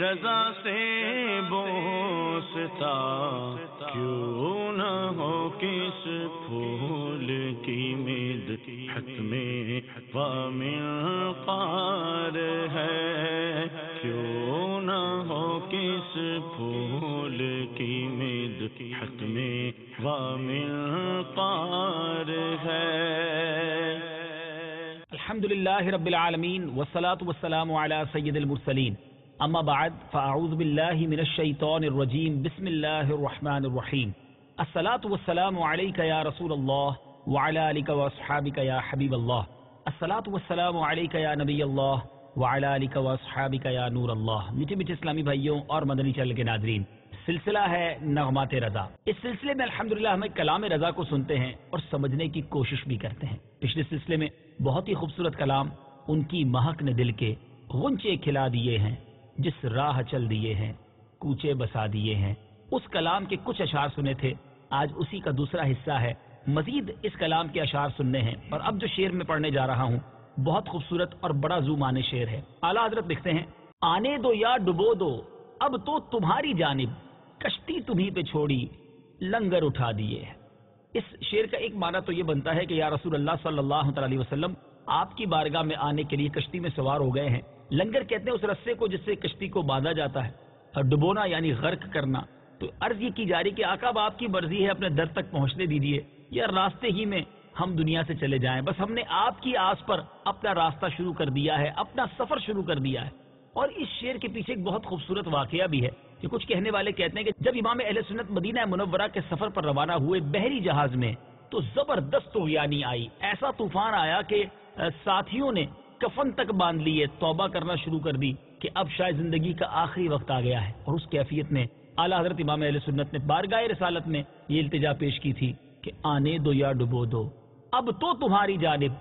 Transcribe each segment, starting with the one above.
رضا سے بوستا، کیوں نہ ہو کس پھول کی مید حت میں پار ہے۔ کیوں نہ ہو کس پھول کی مید حت میں وامل پار ہے۔ الحمد للہ رب العالمین والصلاة والسلام على سید المرسلین. اما بعد، فاعوذ باللہ من الشیطان الرجیم، بسم اللہ الرحمن الرحیم. الصلاة والسلام علیکہ یا رسول اللہ وعلى آلک واصحابک یا حبیب اللہ. الصلاة والسلام علیکہ یا نبی اللہ وعلى آلک واصحابک یا نور اللہ. میٹھے میٹھے اسلامی بھائیوں اور مدنی چل کے ناظرین، سلسلہ ہے نغمات رضا. اس سلسلے میں الحمدللہ ہمیں کلام رضا کو سنتے ہیں اور سمجھنے کی کوشش بھی کرتے ہیں۔ پچھلے سلسلے میں بہت ہی خوبصورت کلام ان کی مہک نے دل کے غنچے کھلا دیے ہیں، جس راہ چل دیے ہیں، کوچے بسا دیے ہیں۔ اس کلام کے کچھ اشعار سنے تھے۔ آج اسی کا دوسرا حصہ ہے۔ مزید اس کلام کے اشعار سننے ہیں۔ اور اب جو شعر میں پڑھنے جا رہا ہوں، بہت خوبصورت اور بڑا زومانے شعر ہے۔ اعلیٰ حضرت لکھتے ہیں، آنے دو یا ڈبو دو، اب تو تمہاری جانب، کشتی تمہیں پہ چھوڑی، لنگر اٹھا دیے اس شعر کا ایک معنی تو یہ بنتا ہے کہ یا رسول اللہ صلی اللہ علیہ وسلم، آپ کی بارگاہ میں آنے کے لیے کشتی میں سوار ہو گئے ہیں۔ لنگر کہتے ہیں اس رسے کو جس سے کشتی کو باندھا جاتا ہے۔ اور ڈبونا یعنی غرق کرنا۔ تو عرض یہ کی جا رہی کہ آقا آپ کی مرضی ہے اپنے در تک پہنچنے دیجیے یا راستے ہی میں ہم دنیا سے چلے جائیں۔ بس ہم نے آپ کی آس پر اپنا راستہ شروع کر دیا ہے، اپنا سفر شروع کر دیا ہے۔ اور اس شعر کے پیچھے ایک بہت خوبصورت واقعہ بھی ہے۔ کہ کچھ کہنے والے کہتے ہیں کہ جب امام اہل سنت مدینہ منورہ کے سفر پر روانہ ہوئے بحری جہاز میں تو زبردست یعنی آئی۔ ایسا طوفان آیا کہ ساتھیوں نے کفن تک باندھ لیے توبہ کرنا شروع کر دی کہ اب شاید زندگی کا آخری وقت آ گیا ہے۔ اور اس کیفیت میں اعلیٰ حضرت امام اہل سنت نے بارگاہ رسالت میں یہ التجا پیش کی تھی کہ آنے دو یا ڈبو دو۔ اب تو تمہاری جانب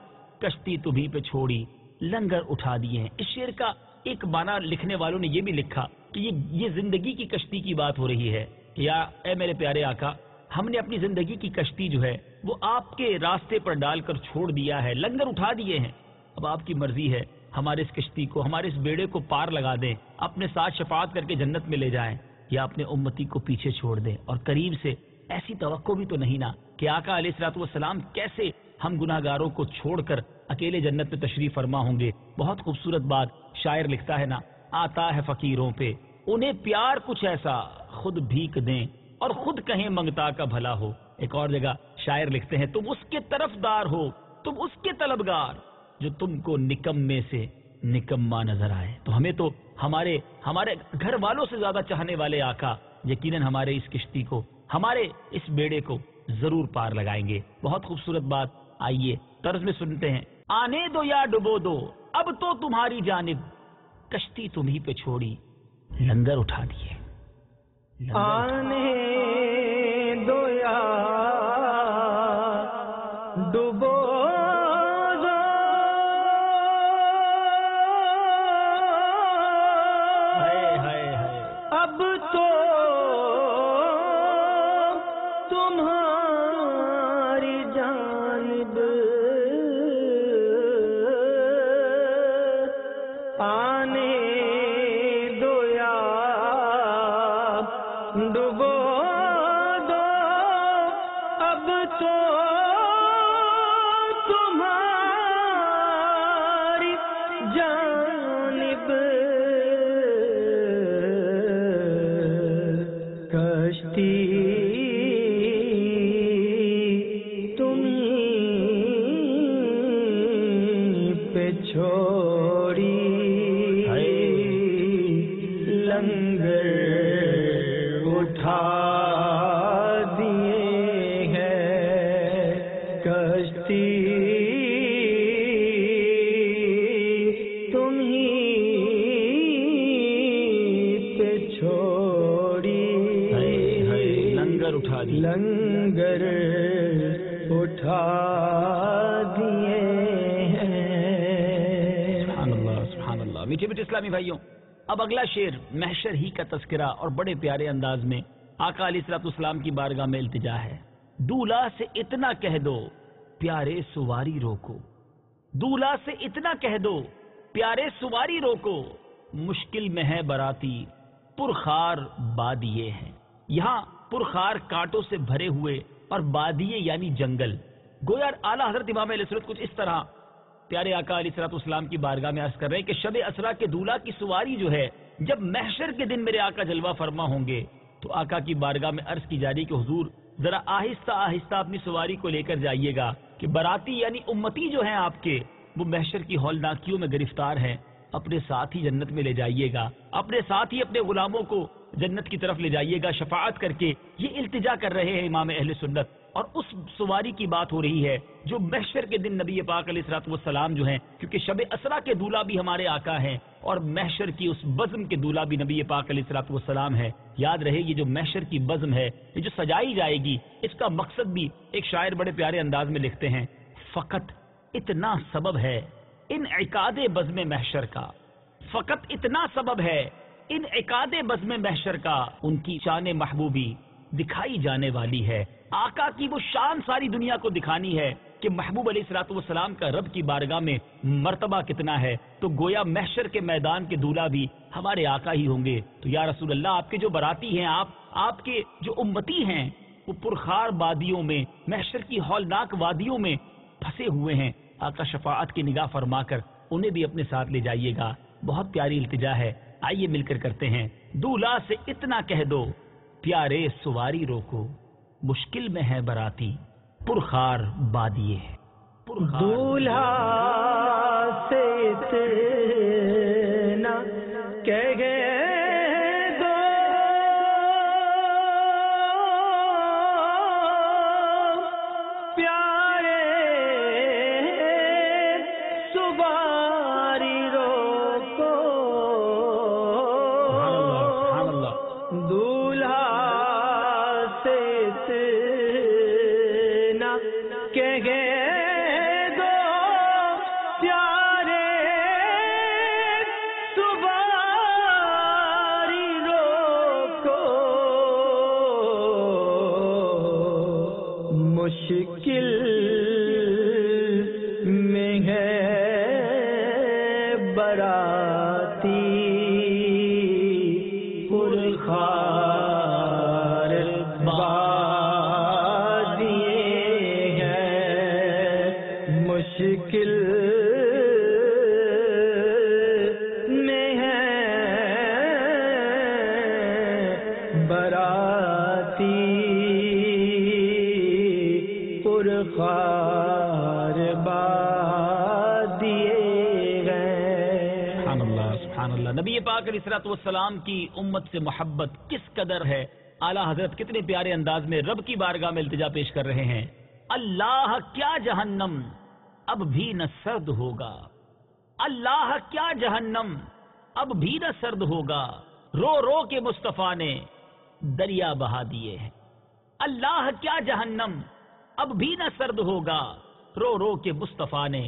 کشتی تمہیں پہ چھوڑی، لنگر اٹھا دیے ہیں۔ اس شعر کا ایک معنی لکھنے والوں نے یہ بھی لکھا کہ یہ یہ زندگی کی کشتی کی بات ہو رہی ہے۔ یا اے میرے پیارے آقا، ہم نے اپنی زندگی کی کشتی جو ہے، وہ آپ کے راستے پر ڈال کر چھوڑ دیا ہے، لنگر اٹھا دیے ہیں۔ اب آپ کی مرضی ہے، ہمارے اس کشتی کو، ہمارے اس بیڑے کو پار لگا دیں، اپنے ساتھ شفاعت کر کے جنت میں لے جائیں، یا اپنے امتی کو پیچھے چھوڑ دیں۔ اور قریب سے ایسی توقع بھی تو نہیں نا کہ آقا علیہ السلاط والسلام کیسے ہم گناہ گاروں کو چھوڑ کر اکیلے جنت میں تشریف فرما ہوں گے۔ بہت خوبصورت بات شاعر لکھتا ہے نا، آتا ہے فقیروں پہ۔ انہیں پیار کچھ ایسا خود بھیک دیں اور خود کہیں منگتا کا بھلا ہو۔ ایک اور جگہ شاعر لکھتے ہیں، تم اس کے طرف دار ہو، تم اس کے طلبگار جو تم کو نکم میں سے نکما نظر آئے۔ تو ہمیں تو ہمارے ہمارے گھر والوں سے زیادہ چاہنے والے آقا یقیناً ہمارے اس کشتی کو، ہمارے اس بیڑے کو ضرور پار لگائیں گے۔ بہت خوبصورت بات۔ آئیے طرز میں سنتے ہیں۔ آنے دو یا ڈبو دو، اب تو تمہاری جانب۔ کشتی تمہیں پہ چھوڑی، لنگر اٹھا دیے۔ آنے ڈبو لنگر اٹھا دیے سبحان اللہ سبحان اللہ۔ میٹھے میٹھے اسلامی بھائیوں، اب اگلا شعر محشر ہی کا تذکرہ اور بڑے پیارے انداز میں آقا علیہ السلاط اسلام کی بارگاہ میں التجا ہے۔ دولا سے اتنا کہہ دو، پیارے سواری روکو۔ دولا سے اتنا کہہ دو، پیارے سواری روکو۔ مشکل میں ہے براتی، پرخار بادیے ہیں۔ یہاں پرخار کانٹوں سے بھرے ہوئے اور بادیے یعنی جنگل۔ گویا اعلیٰ حضرت امام علیہ سرت کچھ اس طرح۔ پیارے آقا علیہ سرات اسلام کی بارگاہ میں عرض کر رہے ہیں کہ شب اسرا کے دولہ کی سواری جو ہے، جب محشر کے دن میرے آقا جلوہ فرما ہوں گے، تو آقا کی بارگاہ میں عرض کی جا رہی کہ حضور، ذرا آہستہ آہستہ اپنی سواری کو لے کر جائیے گا کہ براتی یعنی امتی جو ہیں آپ کے، وہ محشر کی ہولناکیوں میں گرفتار ہیں، اپنے ساتھ ہی جنت میں لے جائیے گا۔ اپنے ساتھ ہی اپنے غلاموں کو جنت کی طرف لے جائیے گا، شفاعت کر کے یہ التجا کر رہے ہیں امام اہل سنت۔ اور اس سواری کی بات ہو رہی ہے جو محشر کے دن نبی پاک علیہ السلاط والسلام جو ہیں، کیونکہ شب اسرا کے دولہ بھی ہمارے آقا ہیں اور محشر کی اس بزم کے دولہ بھی نبی پاک علیہ السلاط والسلام ہے یاد رہے، یہ جو محشر کی بزم ہے، یہ جو سجائی جائے گی، اس کا مقصد بھی ایک شاعر بڑے پیارے انداز میں لکھتے ہیں، فقط اتنا سبب ہے ان عقاد بزم محشر کا۔ فقط اتنا سبب ہے ان عقاد بزم محشر کا ان کی شان محبوبی دکھائی جانے والی ہے۔ آقا کی وہ شان ساری دنیا کو دکھانی ہے کہ محبوب علیہ السلاط والسلام کا رب کی بارگاہ میں مرتبہ کتنا ہے۔ تو گویا محشر کے میدان کے دولہ بھی ہمارے آقا ہی ہوں گے۔ تو یا رسول اللہ، آپ کے جو براتی ہیں، آپ آپ کے جو امتی ہیں، وہ پرخار وادیوں میں، محشر کی ہولناک وادیوں میں پھنسے ہوئے ہیں۔ آقا شفاعت کی نگاہ فرما کر انہیں بھی اپنے ساتھ لے جائیے گا۔ بہت پیاری التجا ہے۔ آئیے مل کر کرتے ہیں۔ دولہ سے اتنا کہہ دو۔ پیارے سواری روکو۔ مشکل میں ہے براتی۔ پرخار بادیے۔ دولہا سے اتنا کہہ گئے علیہ الصلوۃ والسلام کی امت سے محبت کس قدر ہے؟ اعلیٰ حضرت کتنے پیارے انداز میں رب کی بارگاہ میں التجا پیش کر رہے ہیں۔ اللہ کیا جہنم؟ اب بھی نہ سرد ہوگا۔ اللہ کیا جہنم؟ اب بھی نہ سرد ہوگا۔ رو رو کے مصطفیٰ نے دریا بہا دیے ہیں۔ اللہ کیا جہنم؟ اب بھی نہ سرد ہوگا۔ رو رو کے مصطفیٰ نے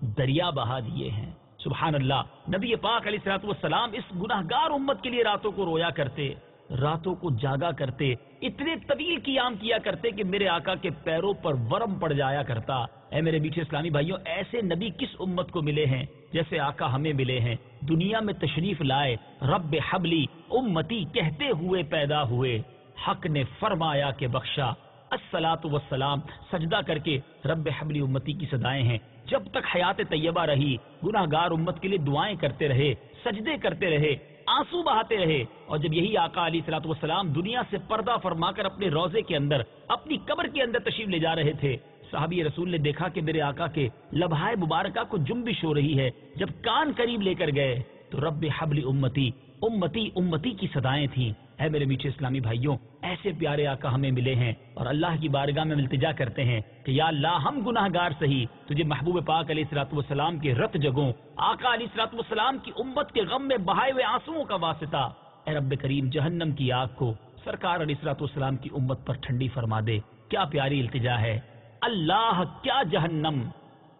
دریا بہا دیے ہیں۔ سبحان اللہ نبی پاک علیہ السلاط والسلام اس گناہ گار امت کے لیے راتوں کو رویا کرتے، راتوں کو جاگا کرتے، اتنے طویل قیام کیا کرتے کہ میرے آقا کے پیروں پر ورم پڑ جایا کرتا۔ اے میرے میٹھے اسلامی بھائیوں، ایسے نبی کس امت کو ملے ہیں جیسے آقا ہمیں ملے ہیں؟ دنیا میں تشریف لائے، رب حبلی، امتی کہتے ہوئے پیدا ہوئے، حق نے فرمایا کہ بخشا۔ السلاۃ وسلام سجدہ کر کے رب حبلی امتی کی صدائیں ہیں۔ جب تک حیات طیبہ رہی گناہ گار امت کے لیے دعائیں کرتے رہے، سجدے کرتے رہے، آنسو بہاتے رہے، اور جب یہی آقا علی سلاۃ والسلام دنیا سے پردہ فرما کر اپنے روزے کے اندر، اپنی قبر کے اندر تشریف لے جا رہے تھے، صحابی رسول نے دیکھا کہ میرے آقا کے لبھائے مبارکہ کو جنبش ہو رہی ہے۔ جب کان قریب لے کر گئے، تو رب حبلی امتی امتی امتی کی صدائیں تھیں۔ اے میرے میٹھے اسلامی بھائیوں، ایسے پیارے آقا ہمیں ملے ہیں اور اللہ کی بارگاہ میں التجا کرتے ہیں کہ یا اللہ، ہم گناہ گار سہی تجھے محبوب پاک علیہ السلاط والسلام کے رت جگوں، آقا علیہ السلاط والسلام کی امت کے غم میں بہائے ہوئے آنسوؤں کا واسطہ۔ اے رب کریم، جہنم کی آگ کو سرکار علیہ السلاط والسلام کی امت پر ٹھنڈی فرما دے۔ کیا پیاری التجا ہے۔ اللہ، کیا جہنم۔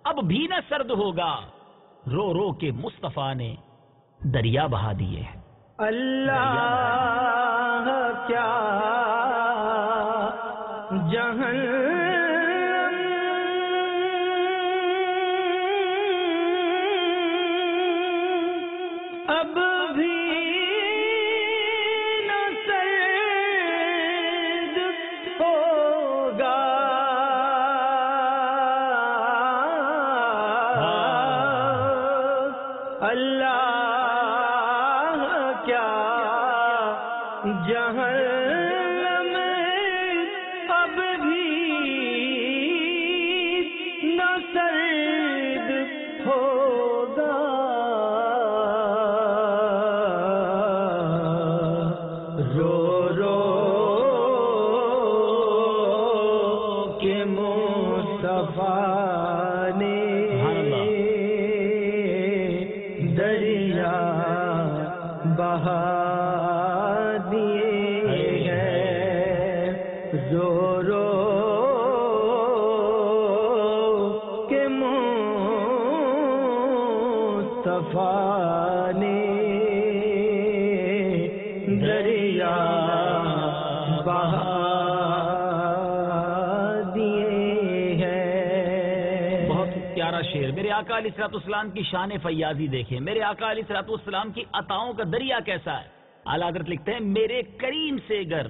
اب بھی نہ سرد ہوگا۔ رو رو کے مصطفیٰ نے دریا بہا دیے۔ ہیں اللہ کیا جہن اب بھی نہ سرد ہوگا ہاں۔ اللہ جہنم رو رو کے مصطفیٰ نے دریا بہا دیے ہیں۔ بہت پیارا شعر۔ میرے آقا علیہ السلاط اسلام کی شان فیاضی دیکھیں۔ میرے آقا علیہ السلاط اسلام کی عطاؤں کا دریا کیسا ہے؟ اعلیٰ حضرت لکھتے ہیں، میرے کریم سے گر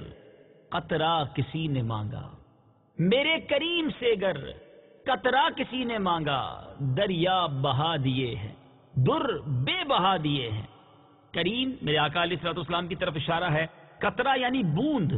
قطرہ کسی نے مانگا۔ میرے کریم سے گر، قطرہ کسی نے مانگا۔ دریا بہا دیے ہیں، در بے بہا دیے ہیں۔ کریم، میرے آقا علیہ السلاط اسلام کی طرف اشارہ ہے، قطرہ یعنی بوند۔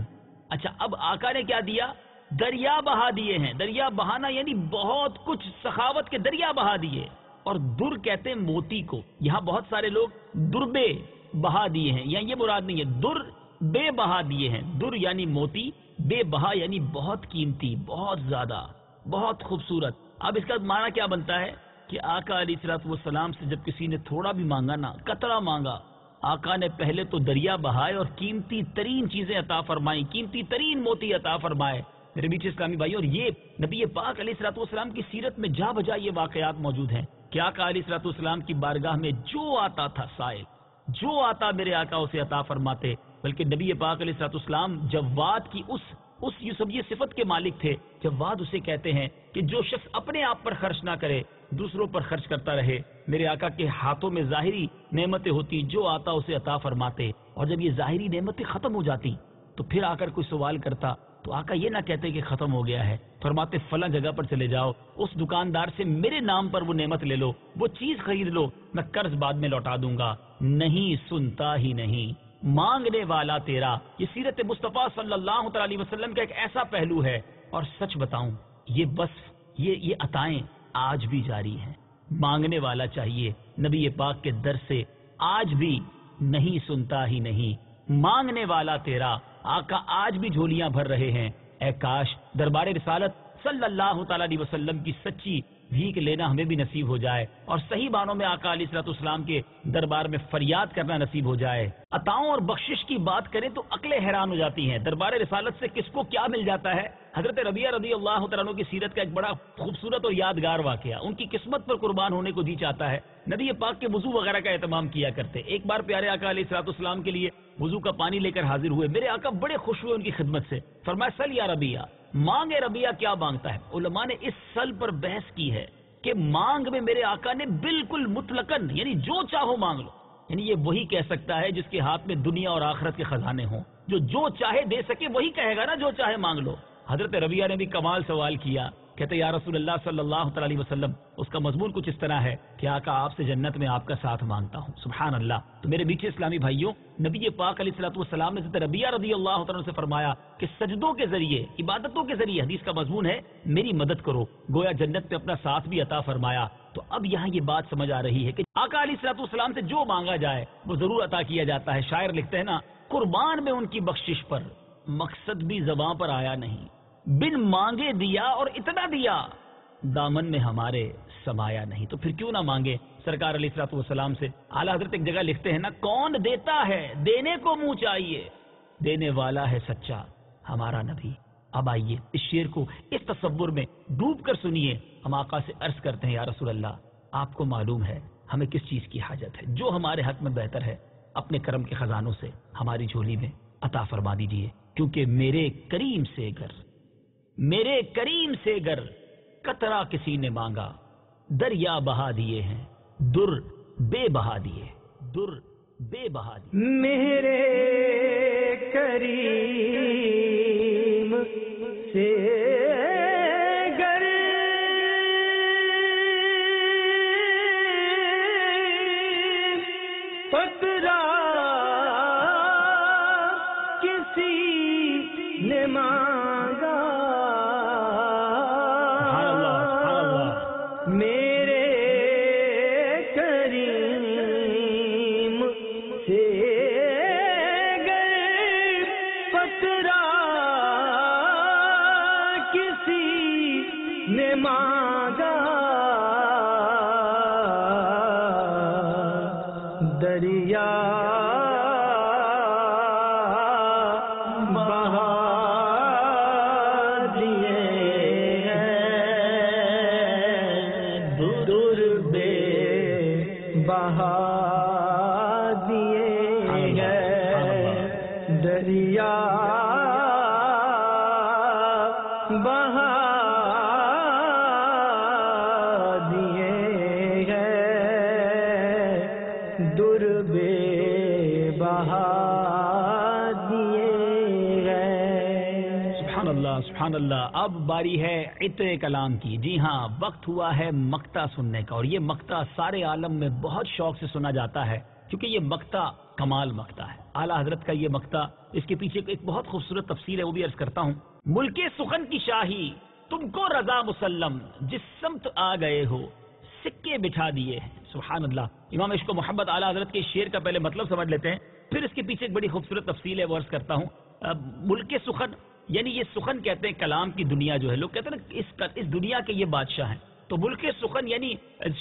اچھا اب آقا نے کیا دیا؟ دریا بہا دیے ہیں۔ دریا بہانا یعنی بہت کچھ سخاوت کے دریا بہا دیے۔ اور در کہتے ہیں موتی کو۔ یہاں بہت سارے لوگ دربے بہا دیے ہیں۔ یا یہ مراد نہیں ہے، در بے بہا دیے ہیں۔ در یعنی موتی بے بہا یعنی بہت قیمتی، بہت زیادہ، بہت خوبصورت۔ اب اس کا معنی کیا بنتا ہے؟ کہ آقا علیہ السلاط والسلام سے جب کسی نے تھوڑا بھی مانگا نا، قطرہ مانگا۔ آقا نے پہلے تو دریا بہائے اور قیمتی ترین چیزیں عطا فرمائیں، قیمتی ترین موتی عطا فرمائے۔ میرے بیچ اسلامی بھائی اور یہ نبی پاک علیہ السلاط والسلام کی سیرت میں جا بجا یہ واقعات موجود ہیں کہ آقا علیہ السلاط والسلام کی بارگاہ میں جو آتا تھا سائل، جو آتا میرے آقا اسے عطا فرماتے بلکہ نبی پاک علیہ السلاط والسلام جواد کی اس اس یہ سب یہ صفت کے مالک تھے۔ جواد اسے کہتے ہیں کہ جو شخص اپنے آپ پر خرچ نہ کرے، دوسروں پر خرچ کرتا رہے۔ میرے آقا کے ہاتھوں میں ظاہری نعمتیں ہوتی، جو آتا اسے عطا فرماتے۔ اور جب یہ ظاہری نعمتیں ختم ہو جاتی، تو پھر آ کر کوئی سوال کرتا، تو آقا یہ نہ کہتے کہ ختم ہو گیا ہے۔ فرماتے، فلاں جگہ پر چلے جاؤ، اس دکاندار سے میرے نام پر وہ نعمت لے لو، وہ چیز خرید لو، میں قرض بعد میں لوٹا دوں گا۔ نہیں سنتا ہی نہیں۔ مانگنے والا تیرا۔ یہ سیرت مصطفیٰ صلی اللہ تعالی وسلم کا ایک ایسا پہلو ہے۔ اور سچ بتاؤں، یہ بس، یہ یہ عطائیں آج بھی جاری ہیں۔ مانگنے والا چاہیے، نبی پاک کے در سے آج بھی نہیں سنتا ہی نہیں۔ مانگنے والا تیرا، آقا آج بھی جھولیاں بھر رہے ہیں۔ اے کاش، دربار رسالت صلی اللہ تعالی علیہ وسلم کی سچی بھیک لینا ہمیں بھی نصیب ہو جائے اور صحیح بانوں میں آقا علیہ السلط اسلام کے دربار میں فریاد کرنا نصیب ہو جائے۔ عطاؤں اور بخشش کی بات کریں تو عقلیں حیران ہو جاتی ہیں۔ دربار رسالت سے کس کو کیا مل جاتا ہے؟ حضرت ربیہ رضی اللہ تعالیٰ کی سیرت کا ایک بڑا خوبصورت اور یادگار واقعہ۔ ان کی قسمت پر قربان ہونے کو جی چاہتا ہے۔ نبی پاک کے وضو وغیرہ کا اہتمام کیا کرتے۔ ایک بار پیارے آقا علیہ السلاط اسلام کے لیے وضو کا پانی لے کر حاضر ہوئے۔ میرے آقا بڑے خوش ہوئے ان کی خدمت سے۔ فرمایا، سل یا ربیہ مانگے ربیہ کیا مانگتا ہے؟ علماء نے اس سل پر بحث کی ہے کہ مانگ میں میرے آقا نے بالکل مطلقن یعنی جو چاہو مانگ لو۔ یعنی یہ وہی کہہ سکتا ہے جس کے ہاتھ میں دنیا اور آخرت کے خزانے ہوں۔ جو جو چاہے دے سکے، وہی کہے گا نا جو چاہے مانگ لو۔ حضرت ربیہ نے بھی کمال سوال کیا۔ کہتے یا رسول اللہ صلی اللہ تعالی علیہ وسلم، اس کا مضمون کچھ اس طرح ہے کہ آقا آپ سے جنت میں آپ کا ساتھ مانگتا ہوں. سبحان اللہ. تو میرے بیچے اسلامی بھائیوں، نبی پاک علیہ السلاۃ والسلام نے ربیہ رضی اللہ تعالیٰ سے فرمایا کہ سجدوں کے ذریعے، عبادتوں کے ذریعے حدیث کا مضمون ہے، میری مدد کرو. گویا جنت میں اپنا ساتھ بھی عطا فرمایا. تو اب یہاں یہ بات سمجھ آ رہی ہے کہ آقا علیہ السلاۃ والسلام سے جو مانگا جائے، وہ ضرور عطا کیا جاتا ہے. شاعر لکھتے ہیں نا، قربان میں ان کی بخشش پر، مقصد بھی زباں پر آیا نہیں. بن مانگے دیا اور اتنا دیا، دامن میں ہمارے سمایا نہیں۔ تو پھر کیوں نہ مانگے؟ سرکار علیہ السلاط والسلام سے اعلیٰ حضرت ایک جگہ لکھتے ہیں نا، کون دیتا ہے؟ دینے کو منہ چاہیے۔ دینے والا ہے سچا، ہمارا نبی۔ اب آئیے اس شیر کو اس تصور میں ڈوب کر سنیے۔ ہم آقا سے عرض کرتے ہیں، یا رسول اللہ، آپ کو معلوم ہے ہمیں کس چیز کی حاجت ہے؟ جو ہمارے حق میں بہتر ہے، اپنے کرم کے خزانوں سے ہماری جھولی میں عطا فرما دیجیے کیونکہ میرے کریم سے گر میرے کریم سے گر قطرہ کسی نے مانگا، دریا بہا دیے ہیں، در بے بہا دیے، در بے بہا دیے۔ میرے کریم سے دریا اللہ سبحان اللہ، اب باری ہے عطر کلام کی۔ جی ہاں وقت ہوا ہے مکتا سننے کا، اور یہ مکتا سارے عالم میں بہت شوق سے سنا جاتا ہے، کیونکہ یہ مکتا کمال مکتا ہے۔ اعلیٰ حضرت کا یہ مکتا اس کے پیچھے ایک بہت خوبصورت تفصیل ہے، وہ بھی عرض کرتا ہوں۔ ملک سخن کی شاہی، تم کو رضا مسلم جس سمت آ گئے ہو، سکے بٹھا دیے ہیں۔ سبحان اللہ۔ امام عشق و محمد اعلیٰ حضرت کے شعر کا پہلے مطلب سمجھ لیتے ہیں۔ پھر اس کے پیچھے ایک بڑی خوبصورت تفصیل ہے، وہ عرض کرتا ہوں۔ ملک سخن یعنی یہ سخن کہتے ہیں کلام کی دنیا جو ہے، لوگ کہتے ہیں نا، اس اس دنیا کے یہ بادشاہ ہیں۔ تو ملک سخن یعنی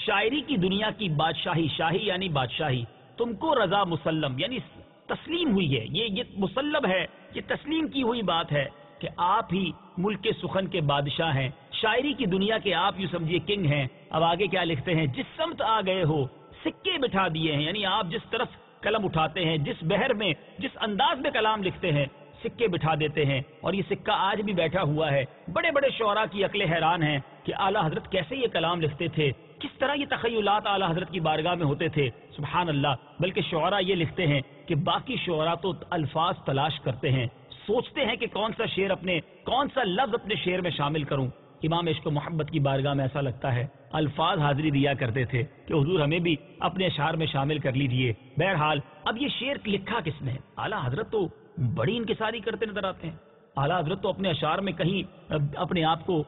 شاعری کی دنیا کی بادشاہی، شاہی یعنی بادشاہی۔ تم کو رضا مسلم یعنی تسلیم ہوئی ہے۔ یہ یہ مسلم ہے، یہ تسلیم کی ہوئی بات ہے کہ آپ ہی ملک سخن کے بادشاہ ہیں۔ شاعری کی دنیا کے آپ یوں سمجھیے کنگ ہیں۔ اب آگے کیا لکھتے ہیں؟ جس سمت آ گئے ہو، سکے بٹھا دیے ہیں۔ یعنی آپ جس طرف قلم اٹھاتے ہیں، جس بہر میں، جس انداز میں کلام لکھتے ہیں سکے بٹھا دیتے ہیں اور یہ سکہ آج بھی بیٹھا ہوا ہے۔ بڑے بڑے شعراء کی عقلیں حیران ہیں کہ اعلیٰ حضرت کیسے یہ کلام لکھتے تھے۔ کس طرح یہ تخیلات اعلیٰ حضرت کی بارگاہ میں ہوتے تھے۔ سبحان اللہ بلکہ شعراء یہ لکھتے ہیں کہ باقی شعراء تو الفاظ تلاش کرتے ہیں۔ سوچتے ہیں کہ کون سا شعر اپنے، کون سا لفظ اپنے شعر میں شامل کروں۔ امام عشق و محبت کی بارگاہ میں ایسا لگتا ہے۔ الفاظ حاضری دیا کرتے تھے کہ حضور ہمیں بھی اپنے اشعار میں شامل کر لیجیے۔ بہرحال، اب یہ شعر لکھا کس نے؟ اعلیٰ حضرت تو بڑی انکساری کرتے نظر آتے ہیں۔ اعلیٰ حضرت تو اپنے اشعار میں کہیں اپنے آپ کو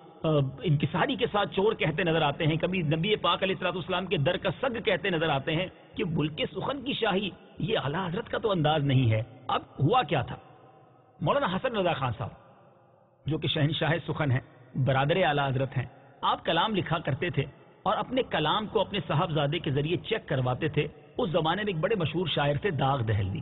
انکساری کے ساتھ چور کہتے نظر آتے ہیں۔ کبھی نبی پاک علیہ السلاط اسلام کے در کا سگ کہتے نظر آتے ہیں کہ ملک سخن کی شاہی، یہ اعلیٰ حضرت کا تو انداز نہیں ہے۔ اب ہوا کیا تھا؟ مولانا حسن رضا خان صاحب، جو کہ شہنشاہ سخن ہیں، برادر اعلیٰ حضرت ہیں، آپ کلام لکھا کرتے تھے اور اپنے کلام کو اپنے صاحبزادے کے ذریعے چیک کرواتے تھے۔ اس زمانے میں ایک بڑے مشہور شاعر تھے، داغ دہلوی۔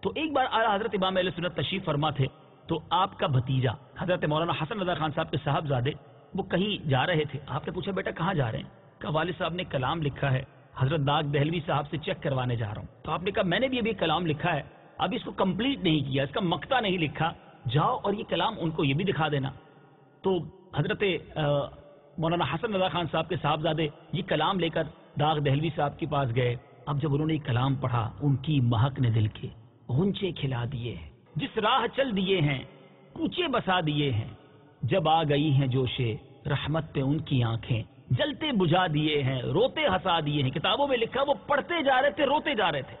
تو ایک بار اعلیٰ حضرت امام علیہ سنت تشریف فرما تھے، تو آپ کا بھتیجا، حضرت مولانا حسن رضا خان صاحب کے صاحبزادے، وہ کہیں جا رہے تھے؟ آپ نے پوچھا، بیٹا، کہاں جا رہے ہیں؟ کہا، والد صاحب نے کلام لکھا ہے، حضرت داغ دہلوی صاحب سے چیک کروانے جا رہا ہوں۔ تو آپ نے کہا، میں نے بھی ابھی کلام لکھا ہے، ابھی اس کو کمپلیٹ نہیں کیا، اس کا مکتا نہیں لکھا، جاؤ اور یہ کلام ان کو یہ بھی دکھا دینا۔ تو حضرت مولانا حسن رضا خان صاحب کے صاحبزادے یہ کلام لے کر داغ دہلوی صاحب کے پاس گئے۔ اب جب انہوں نے یہ کلام پڑھا، ان کی مہک نے دل کے غنچے کھلا دیے ہیں، جس راہ چل دیے ہیں، کوچے بسا دیے ہیں۔ جب آ گئی ہیں جوشے رحمت پہ ان کی آنکھیں، جلتے بجھا دیے ہیں، روتے ہنسا دیے ہیں۔ کتابوں میں لکھا، وہ پڑھتے جا رہے تھے، روتے جا رہے تھے۔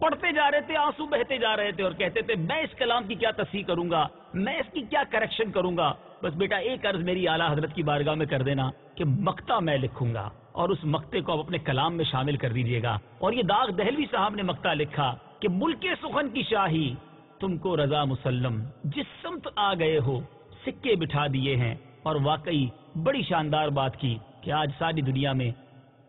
پڑھتے جا رہے تھے، آنسو بہتے جا رہے تھے اور کہتے تھے، میں اس کلام کی کیا تصحیح کروں گا؟ میں اس کی کیا کریکشن کروں گا؟ بس بیٹا، ایک عرض میری اعلیٰ حضرت کی بارگاہ میں کر دینا کہ مکتا میں لکھوں گا اور اس مکتے کو آپ اپنے کلام میں شامل کر دیجیے گا۔ اور یہ داغ دہلوی صاحب نے مکتا لکھا۔ کہ ملک سخن کی شاہی، تم کو رضا مسلم جس سمت آ گئے ہو، سکے بٹھا دیے ہیں۔ اور واقعی بڑی شاندار بات کی کہ آج ساری دنیا میں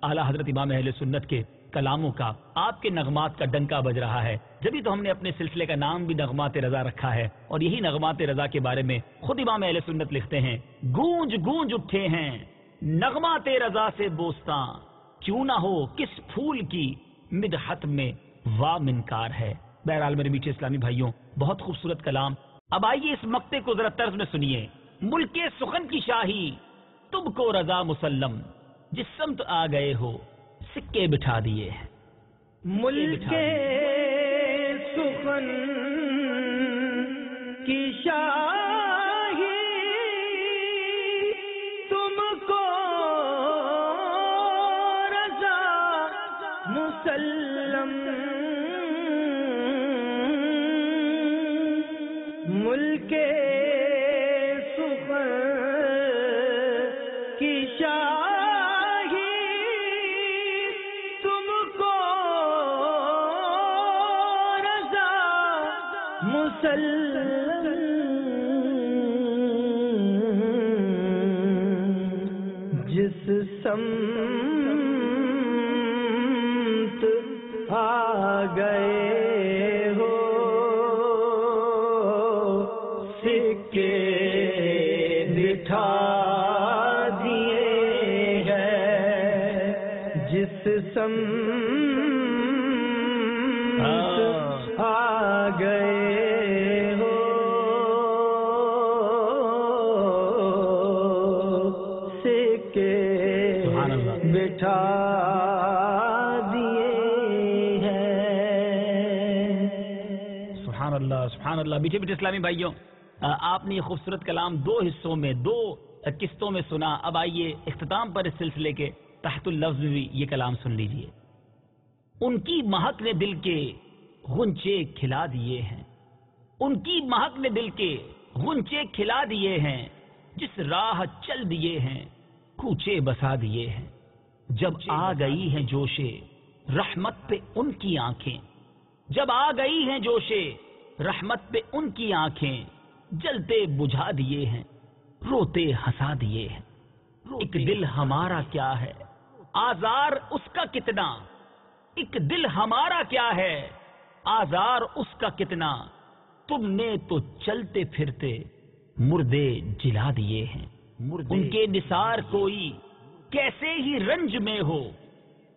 اعلیٰ حضرت امام اہل سنت کے کلاموں کا، آپ کے نغمات کا ڈنکا بج رہا ہے۔ جبھی تو ہم نے اپنے سلسلے کا نام بھی نغمات رضا رکھا ہے۔ اور یہی نغمات رضا کے بارے میں خود امام اہل سنت لکھتے ہیں۔ گونج گونج اٹھے ہیں۔ نغمات رضا سے بوستاں۔ کیوں نہ ہو کس پھول کی مدحت میں وا منکار ہے۔ بہرحال میرے میٹھے اسلامی بھائیوں بہت خوبصورت کلام۔ اب آئیے اس مکتے کو ذرا طرز میں سنیے۔ ملک سخن کی شاہی تم کو رضا مسلم۔ جس سمت آ گئے ہو سکے بٹھا دیے ملک سخن کی شاہی۔ مسلم ملک کی شاہی تم کو رضا مسلم۔ جس سم اللہ بیٹھے بیٹھے اسلامی بھائیوں آپ نے یہ خوبصورت کلام دو حصوں میں دو قسطوں میں سنا۔ اب آئیے اختتام پر اس سلسلے کے تحت اللفظ میں بھی یہ کلام سن لیجیے۔ ان کی مہک نے دل کے غنچے کھلا دیے ہیں۔ ان کی مہک نے دل کے غنچے کھلا دیے ہیں۔ جس راہ چل دیے ہیں کوچے بسا دیے ہیں۔ جب آ گئی ہیں۔ جوشے رحمت پہ ان کی آنکھیں۔ جب آ گئی ہیں جوشے رحمت پہ ان کی آنکھیں جلتے بجھا دیے ہیں روتے ہنسا دیے ہیں۔ ایک دل ہمارا کیا ہے؟ آزار اس کا کتنا؟ ایک دل ہمارا کیا ہے؟ آزار اس کا کتنا؟ تم نے تو چلتے پھرتے مردے جلا دیے ہیں۔ ان کے نثار کوئی کیسے ہی رنج میں ہو؟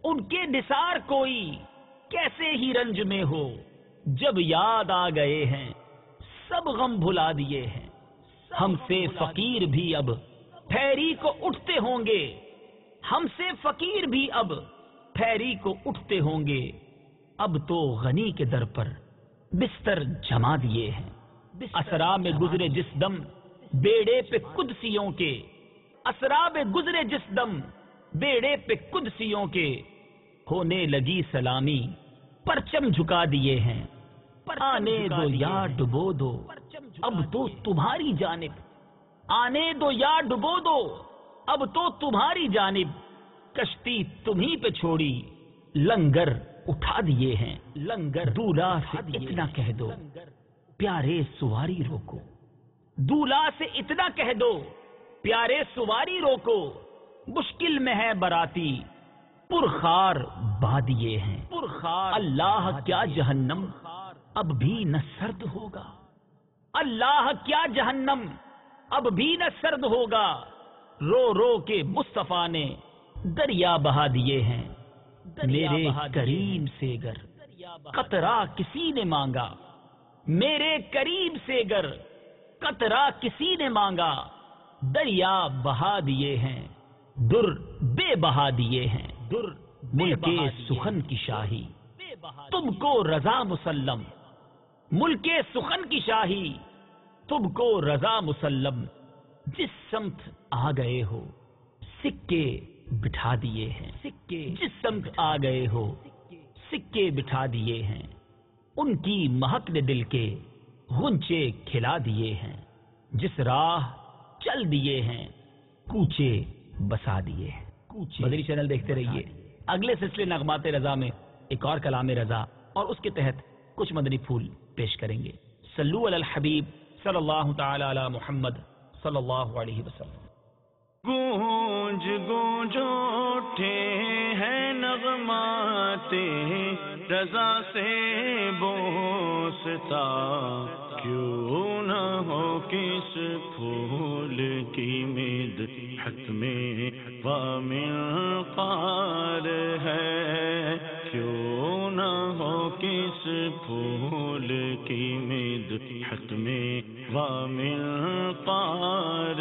ان کے نثار کوئی کیسے ہی رنج میں ہو؟ جب یاد آ گئے ہیں، سب غم بھلا دیے ہیں۔ ہم سے فقیر بھی اب پھیری کو اٹھتے ہوں گے۔ ہم سے فقیر بھی اب پھیری کو اٹھتے ہوں گے۔ اب تو غنی کے در پر بستر جما دیے ہیں۔ اسرا میں گزرے جس دم بیڑے پہ قدسیوں کے۔ اسرا میں گزرے جس دم بیڑے پہ قدسیوں کے۔ ہونے لگی سلامی، پرچم جھکا دیے ہیں۔ آنے دو یا ڈبو دو۔ اب تو تمہاری جانب۔ آنے دو یا ڈبو دو۔ اب تو تمہاری جانب۔ کشتی تمہیں پہ چھوڑی۔ لنگر اٹھا دیے ہیں۔ لنگر دورا سے اتنا کہہ دو۔ پیارے سواری روکو۔ دولہ سے اتنا کہہ دو۔ پیارے سواری روکو۔ مشکل میں ہے براتی۔ پرخار بادیے ہیں۔ پرخار اللہ کیا جہنم۔ اب بھی نہ سرد ہوگا۔ اللہ کیا جہنم! اب بھی نہ سرد ہوگا۔ رو رو کے مصطفیٰ نے دریا بہا دیے ہیں۔ میرے کریم سے گر قطرہ کسی نے مانگا۔ میرے قریب سے گر قطرہ کسی نے مانگا۔ دریا بہا دیے ہیں۔ در بے بہا دیے ہیں۔ در ملک سخن کی شاہی۔ تم کو رضا مسلم۔ ملک سخن کی شاہی تم کو رضا مسلم جس سمت آ گئے ہو سکے بٹھا دیے ہیں۔ سکے جس سمت آ گئے ہو سکے بٹھا دیے ہیں۔ ان کی مہک نے دل کے غنچے کھلا دیے ہیں۔ جس راہ چل دیے ہیں کوچے بسا دیے ہیں۔ بدری چینل دیکھتے رہیے۔ اگلے سلسلے نغمات رضا میں ایک اور کلام رضا اور اس کے تحت کچھ مدنی پھول۔ پیش کریں گے۔ سلو علی الحبیب صلی اللہ تعالی علی محمد صلی اللہ علیہ وسلم۔ گونج گونج اٹھے ہیں نغماتے رضا سے بوستا۔ کیوں نہ ہو کس پھول کی مد حت میں وامل پار ہے؟ کیوں نہ ہو کس پھول کی مد حت میں وامل پار